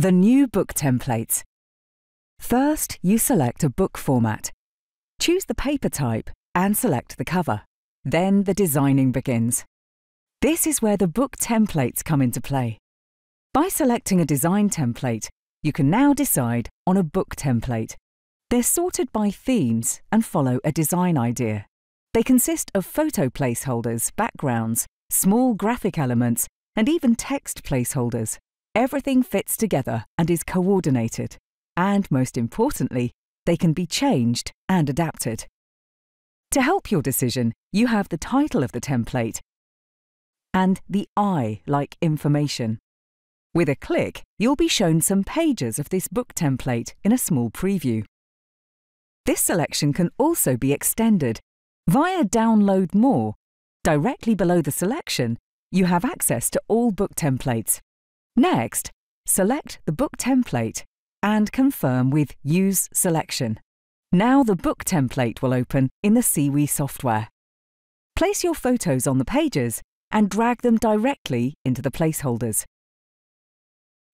The new book templates. First, you select a book format. Choose the paper type and select the cover. Then the designing begins. This is where the book templates come into play. By selecting a design template, you can now decide on a book template. They're sorted by themes and follow a design idea. They consist of photo placeholders, backgrounds, small graphic elements, and even text placeholders. Everything fits together and is coordinated. And most importantly, they can be changed and adapted. To help your decision, you have the title of the template and the I like information. With a click, you'll be shown some pages of this book template in a small preview. This selection can also be extended. Via Download More, directly below the selection, you have access to all book templates. Next, select the book template and confirm with Use Selection. Now the book template will open in the CEWE software. Place your photos on the pages and drag them directly into the placeholders.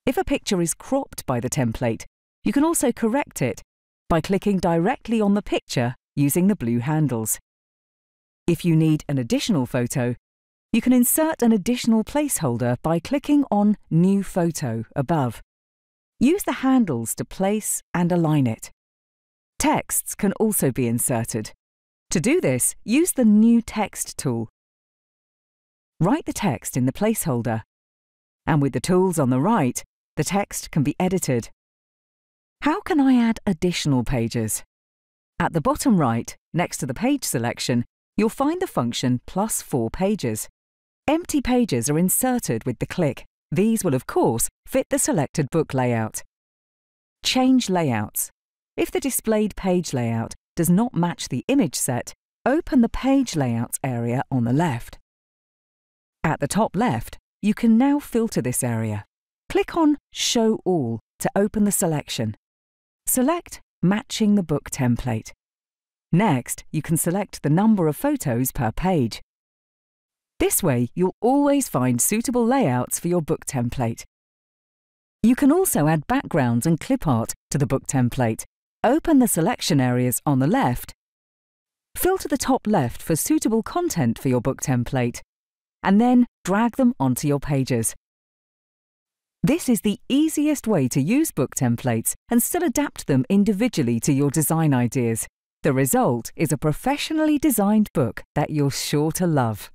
If a picture is cropped by the template, you can also correct it by clicking directly on the picture using the blue handles. If you need an additional photo, you can insert an additional placeholder by clicking on New Photo above. Use the handles to place and align it. Texts can also be inserted. To do this, use the New Text tool. Write the text in the placeholder. And with the tools on the right, the text can be edited. How can I add additional pages? At the bottom right, next to the page selection, you'll find the function plus four pages. Empty pages are inserted with the click. These will, of course, fit the selected book layout. Change layouts. If the displayed page layout does not match the image set, open the Page Layouts area on the left. At the top left, you can now filter this area. Click on Show All to open the selection. Select Matching the Book template. Next, you can select the number of photos per page. This way, you'll always find suitable layouts for your book template. You can also add backgrounds and clip art to the book template. Open the selection areas on the left. Filter the top left for suitable content for your book template, and then drag them onto your pages. This is the easiest way to use book templates and still adapt them individually to your design ideas. The result is a professionally designed book that you're sure to love.